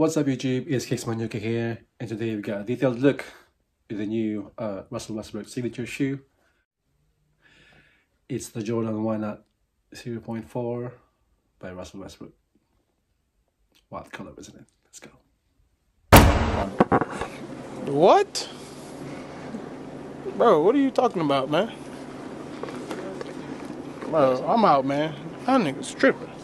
What's up YouTube, it's Kickzman UK here and today we've got a detailed look at the new uh, Russell Westbrook signature shoe. It's the Jordan Why Not 0.4 by Russell Westbrook. Wild color, isn't it? Let's go. What? Bro, what are you talking about, man? Bro, I'm out, man. That nigga's tripping.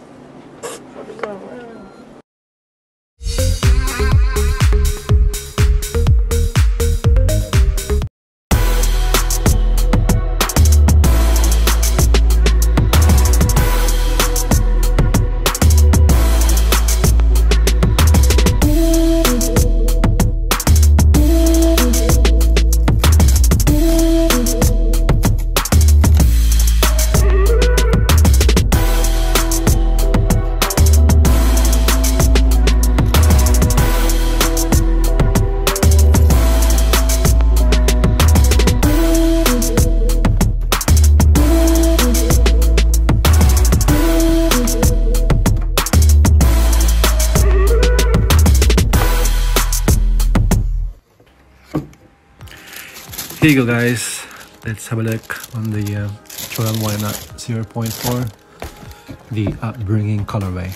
Here you go guys, let's have a look on the uh, Jordan Why Not 0.4, the upbringing colorway.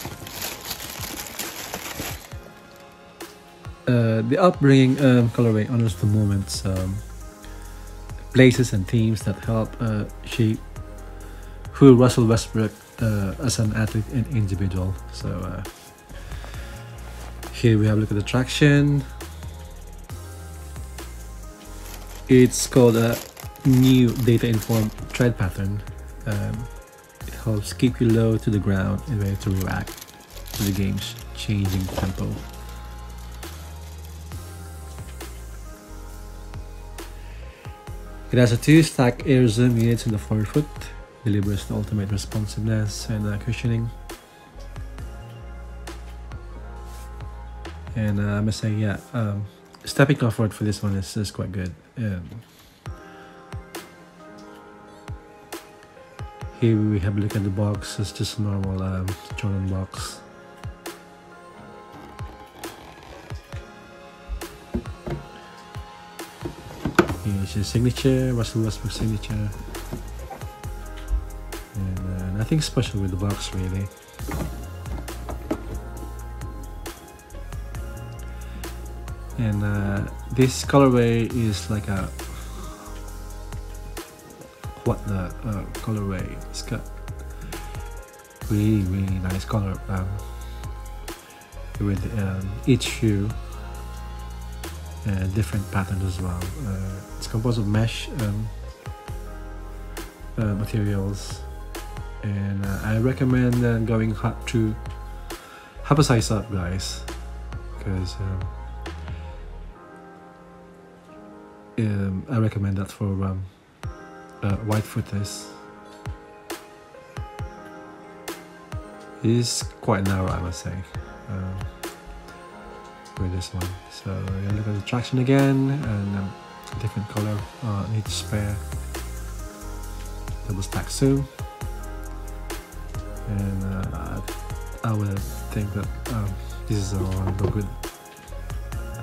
Uh, the upbringing um, colorway honors the moments, um, places and themes that help uh, shape who Russell Westbrook uh, as an athlete and individual. So uh, here we have a look at the traction, It's called a new data-informed tread pattern. Um, it helps keep you low to the ground and ready to react to the game's changing tempo. It has a two-stack air zoom units in the forefoot, delivers the ultimate responsiveness and uh, cushioning. And uh, I must say, yeah, um, stepping comfort for this one is, is quite good. Um, here we have a look at the box, it's just a normal um, Jordan box. Here's your signature, Russell Westbrook signature. And uh, nothing special with the box really. And uh, this colorway is like a what the uh, colorway? It's got really really nice color um, with um, each shoe and different patterns as well. Uh, it's composed of mesh um, uh, materials. And uh, I recommend uh, going hot to have a size up guys because um, I recommend that for um, uh, white footers. It is quite narrow, I must say, um, with this one. So you look at the traction again, and um, different color uh, on each pair. Double stack zoom, and uh, I would think that um, this is a good,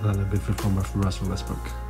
another good performer for Russell Westbrook.